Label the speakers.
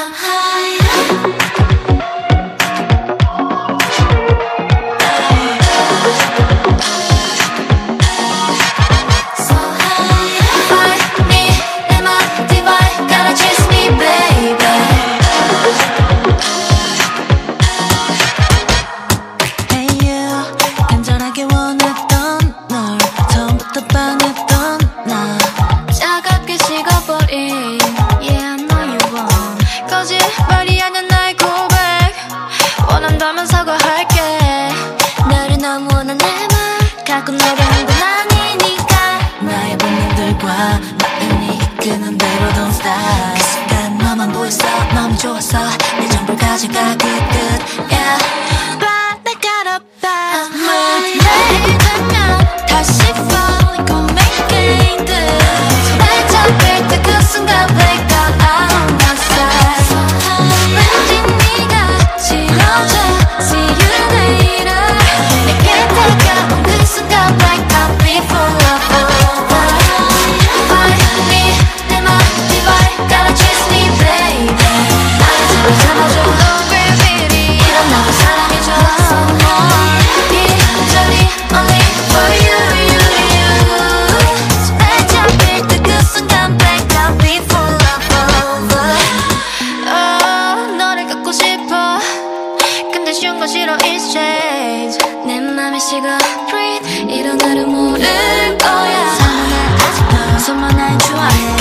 Speaker 1: I'm high
Speaker 2: 원한다면 사과할게.
Speaker 1: 너를 너무 원한 내말. 갖고 노려한 건 아니니까.
Speaker 2: 나의 본능들과 마음이 이끄는 대로 don't stop. 그 순간 너만 보였어. 너무 좋았어. 내 전부를 가져가. 끝끝 yeah. But I gotta pass
Speaker 1: I'm high 내일 되면 다시 falling. Gon' make it good 날 잡힐 때그 순간 wake up I'm my side 왠지 네가 지워져 식어 breathe 이런 나를 모를 거야.
Speaker 2: 사랑을 아직도
Speaker 1: 소문난 좋아해